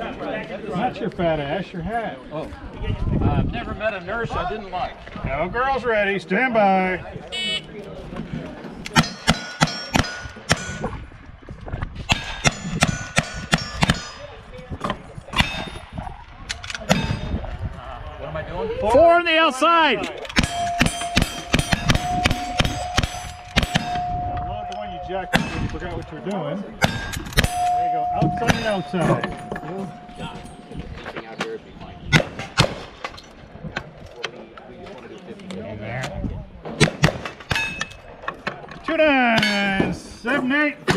Not your fat ass, your hat. Oh. I've never met a nurse I didn't like. No girls ready. Stand by. What am I doing? Four on the outside. I love the one you jacked you forgot what you were doing. There you go. Outside and outside. Anything out here would be fine. We just want to do 50. In there. Two nine, seven eight.